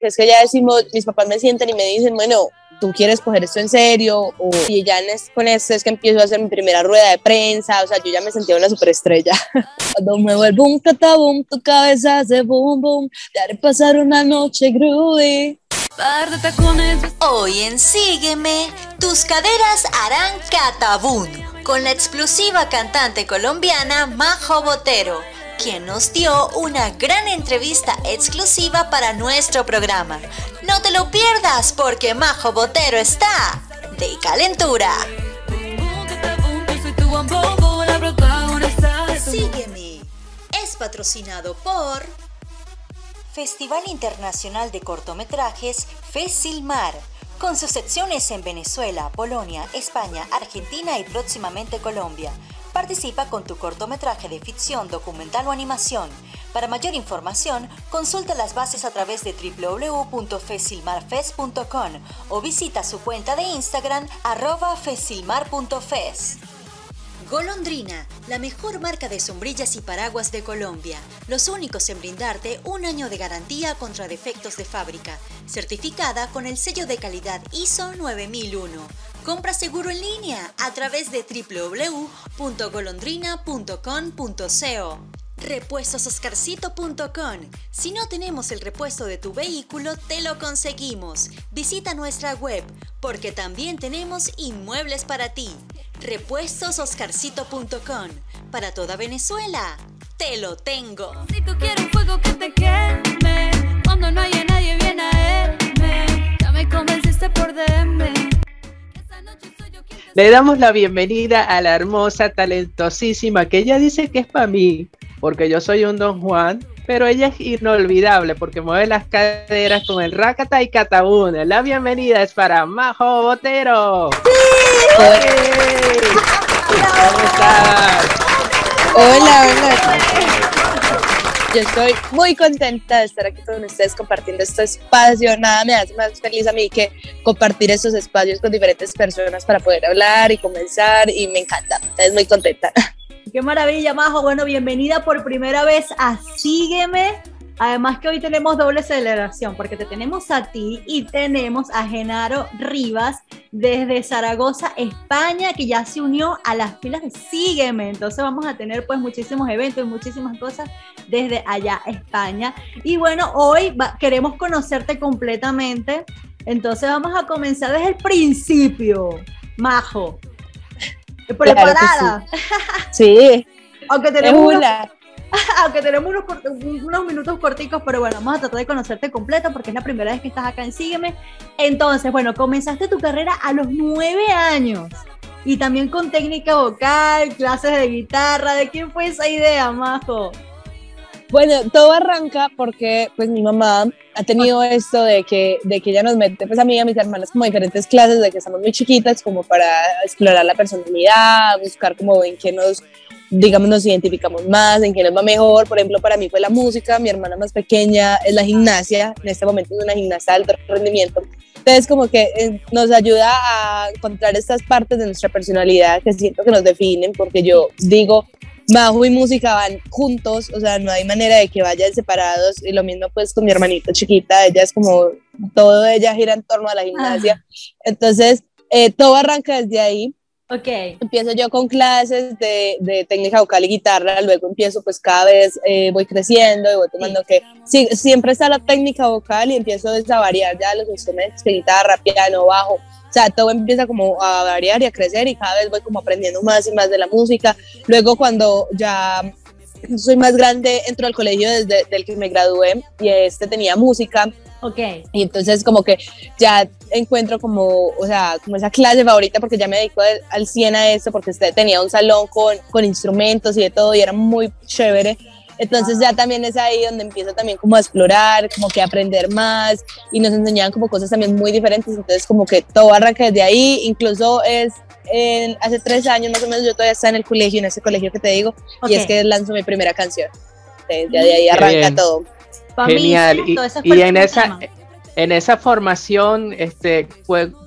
es que ya decimos, mis papás me sienten y me dicen, bueno, tú quieres coger esto en serio, y ya con esto es que empiezo a hacer mi primera rueda de prensa, o sea, yo ya me sentía una superestrella. Cuando me vuelvo un catabum, tu cabeza hace boom boom, te haré pasar una noche groovy. Hoy en Sígueme, tus caderas harán catabún con la explosiva cantante colombiana Majo Botero quien nos dio una gran entrevista exclusiva para nuestro programa. No te lo pierdas porque Majo Botero está de calentura. Sígueme. Es patrocinado por Festival Internacional de Cortometrajes FESILMAR con sus secciones en Venezuela, Polonia, España, Argentina y próximamente Colombia. Participa con tu cortometraje de ficción, documental o animación. Para mayor información, consulta las bases a través de www.fesilmarfest.com o visita su cuenta de Instagram arroba. Golondrina, la mejor marca de sombrillas y paraguas de Colombia. Los únicos en brindarte un año de garantía contra defectos de fábrica. Certificada con el sello de calidad ISO 9001. Compra seguro en línea a través de www.golondrina.com.co. Repuestososcarcito.com. Si no tenemos el repuesto de tu vehículo, te lo conseguimos. Visita nuestra web porque también tenemos inmuebles para ti. Repuestososcarcito.com. Para toda Venezuela, te lo tengo. Si tú que te queme, cuando no nadie viene a Ya me convenciste por DM. Le damos la bienvenida a la hermosa, talentosísima, que ella dice que es para mí, porque yo soy un Don Juan, pero ella es inolvidable porque mueve las caderas con el Rakata y Catabuna. La bienvenida es para Majo Botero. ¿Cómo estás? Hola, hola. Yo estoy muy contenta de estar aquí con ustedes compartiendo este espacio. Nada me hace más feliz a mí que compartir estos espacios con diferentes personas para poder hablar y comenzar y me encanta. Estoy muy contenta. Qué maravilla, Majo. Bueno, bienvenida por primera vez a Sígueme Además que hoy tenemos doble celebración porque te tenemos a ti y tenemos a Genaro Rivas desde Zaragoza, España, que ya se unió a las filas de Sígueme. Entonces vamos a tener pues muchísimos eventos, muchísimas cosas desde allá, España. Y bueno, hoy queremos conocerte completamente. Entonces vamos a comenzar desde el principio. Majo. ¿Preparada? sí. sí. Aunque tenemos aunque tenemos unos, minutos corticos, pero bueno, vamos a tratar de conocerte completo porque es la primera vez que estás acá en Sígueme. Entonces, bueno, comenzaste tu carrera a los nueve años y también con técnica vocal, clases de guitarra. ¿De quién fue esa idea, Majo? Bueno, todo arranca porque pues mi mamá ha tenido esto de que, de que ella nos mete pues a mí y a mis hermanas como diferentes clases de que estamos muy chiquitas como para explorar la personalidad, buscar como en qué nos digamos, nos identificamos más, en qué nos va mejor. Por ejemplo, para mí fue la música, mi hermana más pequeña es la gimnasia, en este momento es una gimnasia de alto rendimiento. Entonces, como que eh, nos ayuda a encontrar estas partes de nuestra personalidad que siento que nos definen, porque yo digo, bajo y música van juntos, o sea, no hay manera de que vayan separados. Y lo mismo pues con mi hermanita chiquita, ella es como, todo ella gira en torno a la gimnasia. Entonces, eh, todo arranca desde ahí Ok. Empiezo yo con clases de, de, técnica vocal y guitarra, luego empiezo pues cada vez eh, voy creciendo y voy tomando que sí, siempre está la técnica vocal y empiezo a variar ya los instrumentos, guitarra, piano, bajo, o sea, todo empieza como a variar y a crecer y cada vez voy como aprendiendo más y más de la música. Luego cuando ya soy más grande, entro al colegio desde el que me gradué y este tenía música Ok. Y entonces como que ya encuentro como, o sea, como esa clase favorita porque ya me dedico al 100 a eso, porque usted tenía un salón con, con instrumentos y de todo y era muy chévere. Entonces ya también es ahí donde empiezo también como a explorar, como que a aprender más y nos enseñaban como cosas también muy diferentes. Entonces como que todo arranca desde ahí, incluso es en, hace tres años más o menos yo todavía estaba en el colegio, en ese colegio que te digo, y es que lanzo mi primera canción. Entonces, ya de ahí arranca todo. Genial. y, en esa en esa formación, este,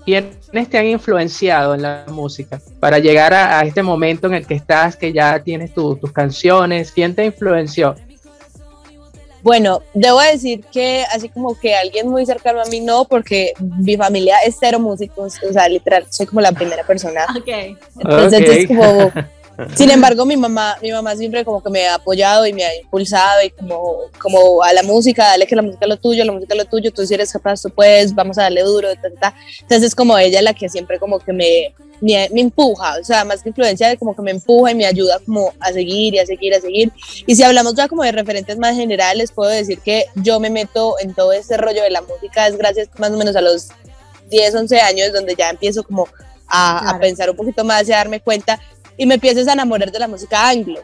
¿quiénes te han influenciado en la música para llegar a, este momento en el que estás, que ya tienes tus canciones? ¿Quién te influenció? Bueno, debo decir que así como que alguien muy cercano a mí no, porque mi familia es cero músicos, o sea, literal, soy como la primera persona. Ok. Entonces es como, sin embargo, mi mamá, mi mamá siempre como que me ha apoyado y me ha impulsado y como, como a la música, dale que la música es lo tuyo, la música es lo tuyo, tú si eres capaz, tú puedes, vamos a darle duro, ta, ta. Entonces es como ella la que siempre como que me, me, me empuja, o sea, más que influencia, como que me empuja y me ayuda como a seguir y a seguir, a seguir. Y si hablamos ya como de referentes más generales, puedo decir que yo me meto en todo este rollo de la música, es gracias más o menos a los 10, 11 años, donde ya empiezo como a, a Claro. pensar un poquito más y a darme cuenta y me empiezo a enamorar de la música anglo.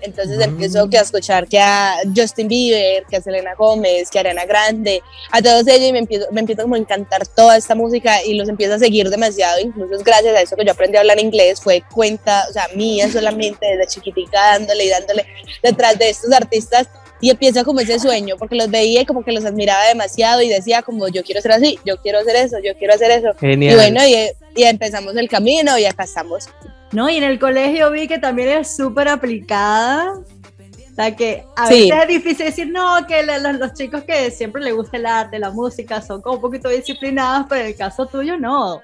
Entonces empiezo que a escuchar que a Justin Bieber, que a Selena Gómez, que a Ariana Grande, a todos ellos y me empiezo, me empiezo como a encantar toda esta música y los empiezo a seguir demasiado, incluso gracias a eso que yo aprendí a hablar inglés, fue cuenta, o sea, mía solamente desde chiquitica dándole y dándole detrás de estos artistas y empieza como ese sueño, porque los veía y como que los admiraba demasiado y decía como yo quiero ser así, yo quiero hacer eso, yo quiero hacer eso. Genial. Y bueno, y, y empezamos el camino y acá estamos. No, y en el colegio vi que también es súper aplicada. O sea, que a Sí. veces es difícil decir, no, que la- los, los chicos que siempre les gusta el arte, la música, son como un poquito disciplinados, pero en el caso tuyo, no.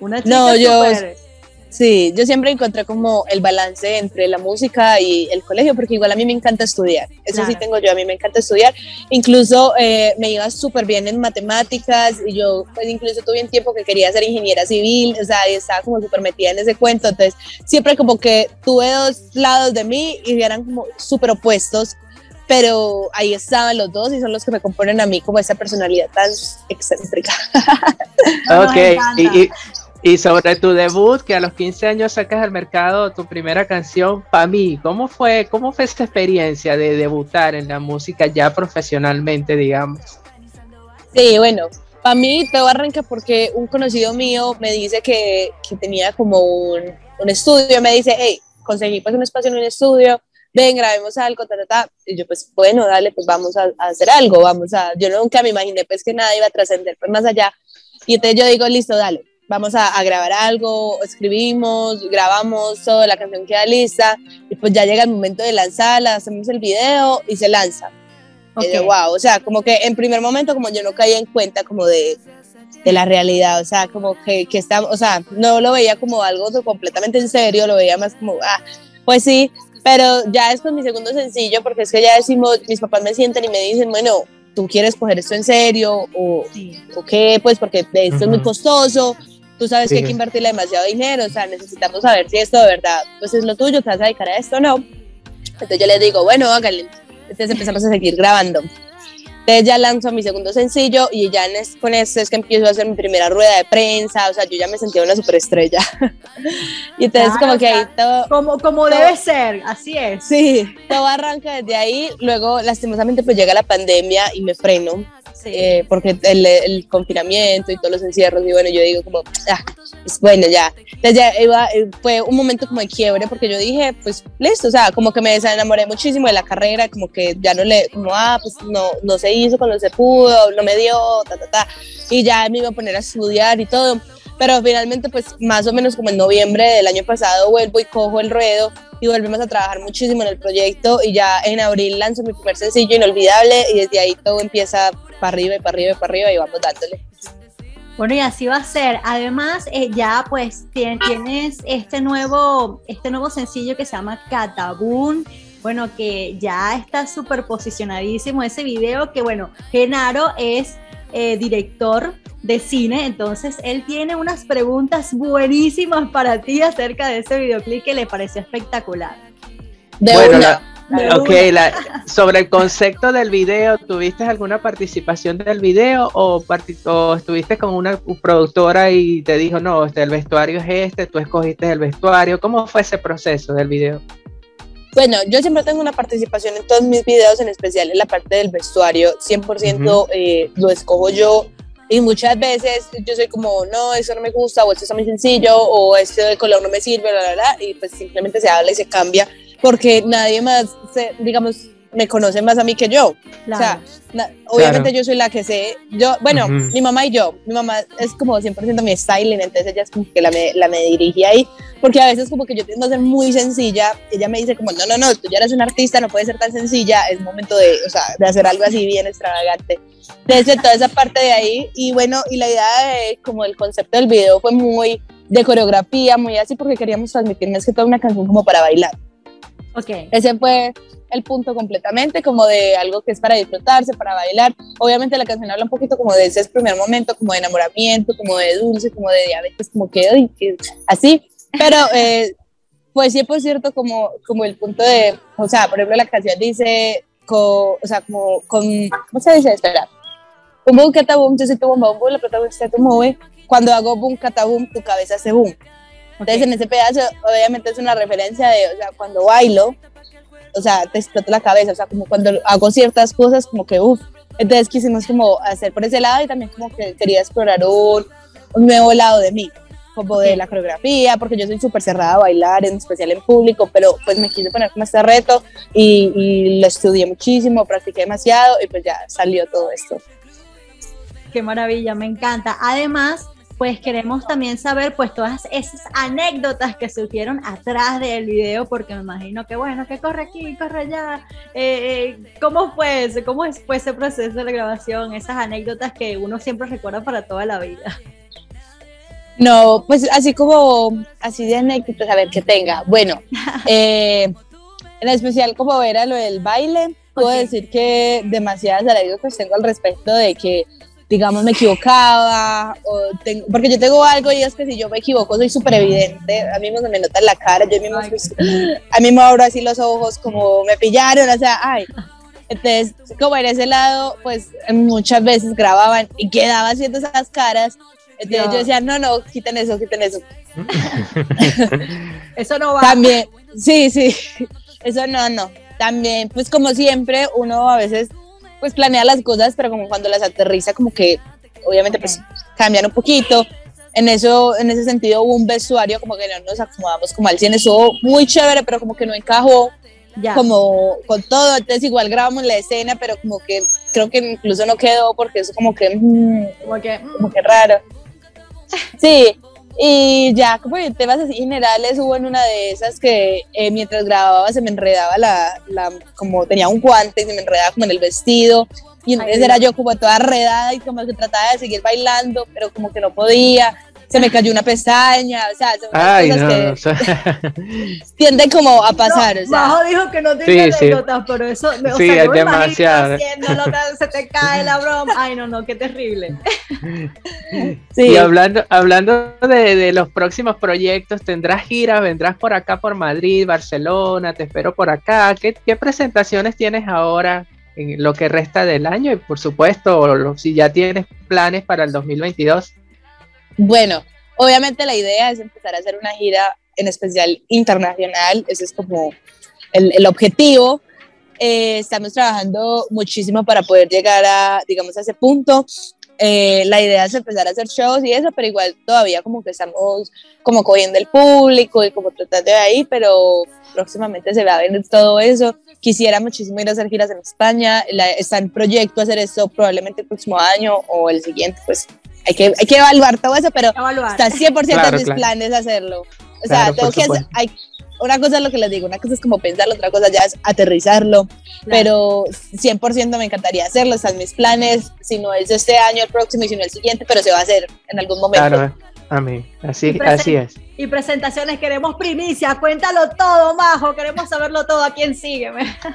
Una chica No, yo- súper- Sí, yo siempre encontré como el balance entre la música y el colegio, porque igual a mí me encanta estudiar. Eso sí Claro. tengo yo, a mí me encanta estudiar. Incluso eh, me iba súper bien en matemáticas y yo pues incluso tuve un tiempo que quería ser ingeniera civil, o sea, y estaba como súper metida en ese cuento. Entonces, siempre como que tuve dos lados de mí y eran como súper opuestos, pero ahí estaban los dos y son los que me componen a mí como esa personalidad tan excéntrica. Ok, y, y- y sobre tu debut, que a los 15 años sacas al mercado tu primera canción, para mí, ¿cómo fue, ¿cómo fue esta experiencia de debutar en la música ya profesionalmente, digamos? Sí, bueno, para mí todo arranca porque un conocido mío me dice que, que tenía como un, un estudio, me dice, hey, conseguí pues un espacio en un estudio, ven, grabemos algo, ta, ta, ta. Y yo pues, bueno, dale, pues vamos a, a hacer algo, vamos a, yo nunca me imaginé pues que nada iba a trascender pues más allá. Y entonces yo digo, listo, dale, vamos a, a grabar algo, escribimos, grabamos toda la canción queda lista, y pues ya llega el momento de lanzarla, hacemos el video y se lanza. Y yo, wow, o sea, como que en primer momento como yo no caía en cuenta como de, de la realidad, o sea, como que, que está, o sea, no lo veía como algo completamente en serio, lo veía más como, ah, pues sí, pero ya después mi segundo sencillo, porque es que ya decimos, mis papás me sientan y me dicen, bueno, tú quieres coger esto en serio o, Sí. o qué, pues porque esto es muy costoso, tú sabes que hay Sí. que invertirle demasiado dinero, o sea, necesitamos saber si esto de verdad, pues es lo tuyo, te vas a dedicar a esto o no. Entonces yo les digo, bueno, háganle. Entonces empezamos a seguir grabando. Entonces ya lanzo mi segundo sencillo y ya en es- con esto es que empiezo a hacer mi primera rueda de prensa, o sea, yo ya me sentía una superestrella. y entonces Claro, como que ahí todo, Como, como No. debe ser, así es. sí, todo arranca desde ahí, luego lastimosamente pues llega la pandemia y me freno, Sí. eh, porque el, el confinamiento y todos los encierros, y bueno, yo digo como, ah, pues bueno, ya. Ya iba, eh, fue un momento como de quiebre, porque yo dije, pues listo, o sea, como que me desenamoré muchísimo de la carrera, como que ya no le, como, ah, pues no, no se hizo cuando se pudo, no me dio, ta, ta, ta, y ya me iba a poner a estudiar y todo. Pero finalmente, pues más o menos como en noviembre del año pasado, vuelvo y cojo el ruedo y volvemos a trabajar muchísimo en el proyecto y ya en abril lanzo mi primer sencillo inolvidable y desde ahí todo empieza para arriba y para arriba y para arriba y vamos dándole. Bueno, y así va a ser. Además, eh, ya pues tien- tienes este nuevo, este nuevo sencillo que se llama Catabún. Bueno, que ya está súper posicionadísimo ese video, que bueno, Genaro es eh, director de cine, entonces él tiene unas preguntas buenísimas para ti acerca de ese videoclip que le pareció espectacular. De Bueno, una. Ok, la- sobre el concepto del video, ¿tuviste alguna participación del video o, o estuviste con una productora y te dijo, no, este, el vestuario es este, tú escogiste el vestuario? ¿Cómo fue ese proceso del video? Bueno, yo siempre tengo una participación en todos mis videos, en especial en la parte del vestuario, 100% eh, lo escojo yo. Y muchas veces yo soy como, no, eso no me gusta, o esto está muy sencillo, o este de color no me sirve, bla, bla, bla, y pues simplemente se habla y se cambia, porque nadie más, se- digamos, me conocen más a mí que yo. O sea, obviamente yo soy la que sé, yo, bueno, mi mamá y yo, mi mamá es como 100% mi styling, entonces ella es como que la me, la me dirige ahí, porque a veces como que yo tiendo a ser muy sencilla, ella me dice como, no, no, no, tú ya eres un artista, no puedes ser tan sencilla, es momento de, o sea, de hacer algo así bien extravagante. Desde toda esa parte de ahí, y bueno, y la idea de como el concepto del video fue muy de coreografía, muy así, porque queríamos transmitir más que toda una canción como para bailar. Ok. Ese fue el punto completamente, como de algo que es para disfrutarse, para bailar. Obviamente la canción habla un poquito como de ese primer momento, como de enamoramiento, como de dulce, como de diabetes, como que, así. Pero eh, pues sí, por cierto, como, como el punto de, o sea, por ejemplo, la canción dice, o sea, como con, ¿cómo se dice? Espera. Un boom, yo soy tu bomba, boom, la protagonista tu mueve. Cuando hago boom, catabum, tu cabeza hace boom. Entonces, en ese pedazo, obviamente es una referencia de, o sea, cuando bailo, o sea, te explota la cabeza, o sea, como cuando hago ciertas cosas, como que, uff, entonces quisimos como hacer por ese lado y también como que quería explorar un, un nuevo lado de mí, como de la coreografía, porque yo soy súper cerrada a bailar, en especial en público, pero pues me quise poner como este reto y, y lo estudié muchísimo, practiqué demasiado y pues ya salió todo esto. Qué maravilla, me encanta. Además, pues queremos también saber pues todas esas anécdotas que surgieron atrás del video, porque me imagino que bueno, que corre aquí, corre allá, eh, eh, ¿cómo fue ese? ¿Cómo fue ese proceso de la grabación? Esas anécdotas que uno siempre recuerda para toda la vida. No, pues así como, así de anécdotas, a ver qué tenga. Bueno, eh, en especial como era lo del baile, puedo decir que demasiadas anécdotas tengo al respecto de que digamos, me equivocaba, o porque yo tengo algo y es que si yo me equivoco soy súper evidente, a mí mismo me nota en la cara, yo mismo, a mí me abro así los ojos como me pillaron, o sea, ay. Entonces, como en ese lado, pues muchas veces grababan y quedaba haciendo esas caras. Entonces yo decía, no, no, quiten eso, quiten eso. eso no va. También, sí, sí, eso no, no. También, pues como siempre, uno a veces pues planea las cosas, pero como cuando las aterriza, como que obviamente pues cambian un poquito. En eso, en ese sentido hubo un vestuario como que no nos acomodamos como al 100, eso muy chévere, pero como que no encajó ya. como con todo, entonces igual grabamos la escena, pero como que creo que incluso no quedó porque eso como que, mm, como que, como que raro. Sí, y ya como en temas así generales hubo en una de esas que eh, mientras grababa se me enredaba la, la, como tenía un guante y se me enredaba como en el vestido. Y entonces era yo como toda enredada y como que trataba de seguir bailando pero como que no podía se me cayó una pestaña, o sea, son Ay, cosas que tienden como a pasar. o sea. dijo que no tiene anécdotas, pero eso o sí, es demasiado. se te cae la broma. Ay, no, no, qué terrible. Sí. Y hablando, hablando de, de, los próximos proyectos, ¿tendrás giras? ¿Vendrás por acá, por Madrid, Barcelona? ¿Te espero por acá? ¿Qué, qué presentaciones tienes ahora en lo que resta del año? Y por supuesto, si ya tienes planes para el 2022. Bueno, obviamente la idea es empezar a hacer una gira en especial internacional, ese es como el, el objetivo. Eh, estamos trabajando muchísimo para poder llegar a, digamos, a ese punto. Eh, la idea es empezar a hacer shows y eso, pero igual todavía como que estamos como cogiendo el público y como tratando de ahí, pero próximamente se va a ver todo eso. Quisiera muchísimo ir a hacer giras en España, está en proyecto hacer esto probablemente el próximo año o el siguiente, pues hay que, hay que evaluar todo eso, pero está 100% en mis planes hacerlo. O sea, tengo que hacer, hay, una cosa es lo que les digo, una cosa es como pensarlo, otra cosa ya es aterrizarlo, pero 100% me encantaría hacerlo, están mis planes, si no es este año, el próximo y si no el siguiente, pero se va a hacer en algún momento. Claro, a mí, así, así es. Y presentaciones, queremos primicia, cuéntalo todo, Majo, queremos saberlo todo, ¿a quién sígueme?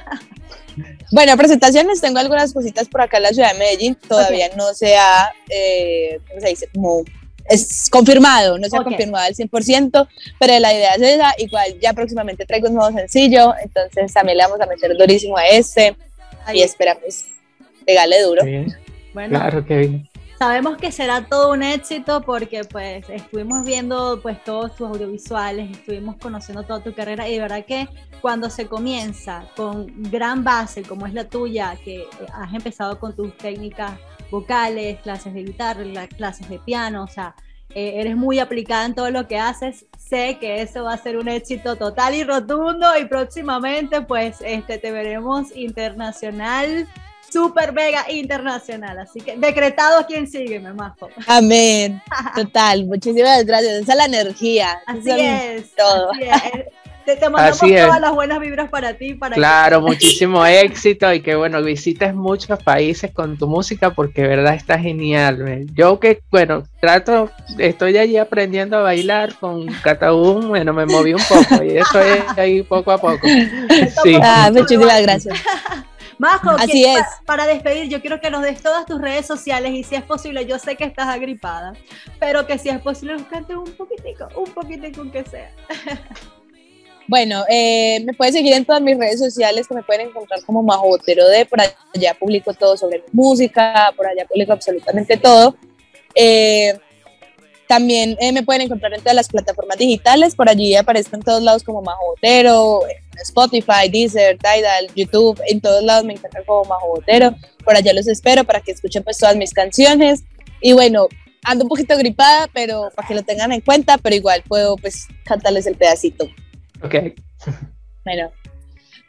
Bueno, presentaciones, tengo algunas cositas por acá en la ciudad de Medellín, todavía no se ha, eh, ¿cómo se dice? Como es confirmado, no se ha confirmado al 100%, pero la idea es esa, igual ya próximamente traigo un nuevo sencillo, entonces también le vamos a meter durísimo a este y esperamos pegarle duro. Bueno, claro que bien. Sabemos que será todo un éxito porque pues estuvimos viendo pues todos tus audiovisuales, estuvimos conociendo toda tu carrera y de verdad que cuando se comienza con gran base como es la tuya, que has empezado con tus técnicas vocales, clases de guitarra, clases de piano, o sea, eh, eres muy aplicada en todo lo que haces. Sé que eso va a ser un éxito total y rotundo y próximamente pues este, te veremos internacional super mega internacional. Así que decretado quien sigue, me majo. Amén. Total. Muchísimas gracias. Esa es la energía. Así es. Todo. Te, mandamos todas las buenas vibras para ti. Para claro, muchísimo éxito y que bueno, visites muchos países con tu música porque verdad está genial. Yo que bueno, trato, estoy allí aprendiendo a bailar con Cataún, bueno, me moví un poco y eso es ahí poco a poco. Sí. Ah, muchísimas gracias. Majo, Así es. Para, despedir, yo quiero que nos des todas tus redes sociales y si es posible, yo sé que estás agripada, pero que si es posible nos cantes un poquitico, un poquitico que sea. Bueno, eh, me puedes seguir en todas mis redes sociales que me pueden encontrar como Majotero de, por allá publico todo sobre música, por allá publico absolutamente todo. Eh, también eh, me pueden encontrar en todas las plataformas digitales, por allí aparezco en todos lados como Majotero, Spotify, Deezer, Tidal, YouTube, en todos lados me encuentran como Majotero, por allá los espero para que escuchen pues todas mis canciones y bueno, ando un poquito gripada, pero para que lo tengan en cuenta, pero igual puedo pues cantarles el pedacito. Ok. Bueno.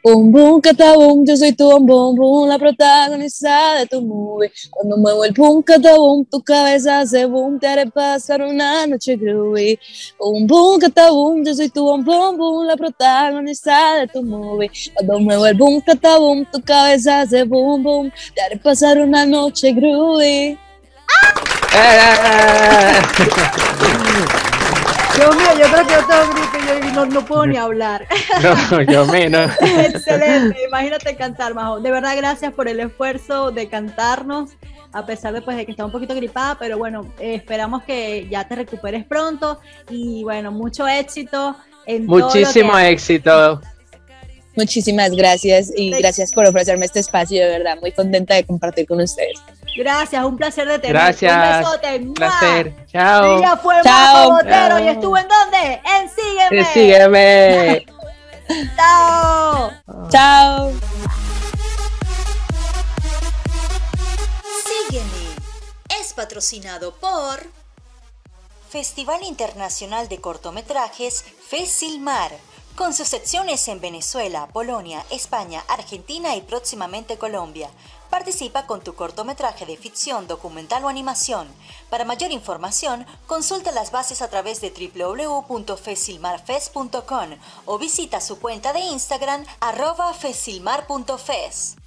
Boom, boom, catabum, yo soy tu boom, boom, la protagonista de tu movie. Cuando muevo el boom, catabum, tu cabeza hace boom, te haré pasar una noche groovy. Boom, boom, catabum, yo soy tu boom, boom, la protagonista de tu movie. Cuando muevo el boom, catabum, tu cabeza hace boom, boom, te haré pasar una noche groovy. ¡Ah! Dios mío, yo creo que yo tengo no, puedo ni hablar. No, yo menos. Excelente, imagínate cantar, Majo. De verdad, gracias por el esfuerzo de cantarnos, a pesar de, pues, de que está un poquito gripada, pero bueno, eh, esperamos que ya te recuperes pronto y bueno, mucho éxito. En Muchísimo éxito. Muchísimas gracias y gracias por ofrecerme este espacio, de verdad, muy contenta de compartir con ustedes. Gracias, un placer de tenerte. Gracias. Un placer. Chao. Ella fue Chao. Botero y estuvo en dónde? En Sígueme. En Sígueme. Chao. Chao. Sígueme. Es patrocinado por Festival Internacional de Cortometrajes FESILMAR con sus secciones en Venezuela, Polonia, España, Argentina y próximamente Colombia. Participa con tu cortometraje de ficción, documental o animación. Para mayor información, consulta las bases a través de www.fesilmarfest.com o visita su cuenta de Instagram arroba fesilmar.fest.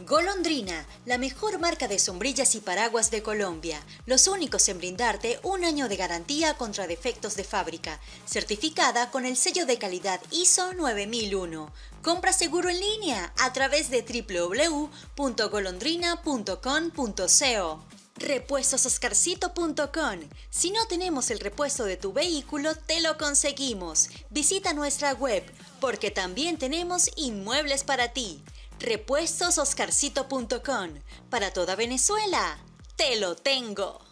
Golondrina, la mejor marca de sombrillas y paraguas de Colombia, los únicos en brindarte un año de garantía contra defectos de fábrica, certificada con el sello de calidad ISO 9001. Compra seguro en línea a través de www.golondrina.com.co. Repuestososcarcito.com. Si no tenemos el repuesto de tu vehículo, te lo conseguimos. Visita nuestra web, porque también tenemos inmuebles para ti repuestososcarcito.com. Para toda Venezuela, te lo tengo.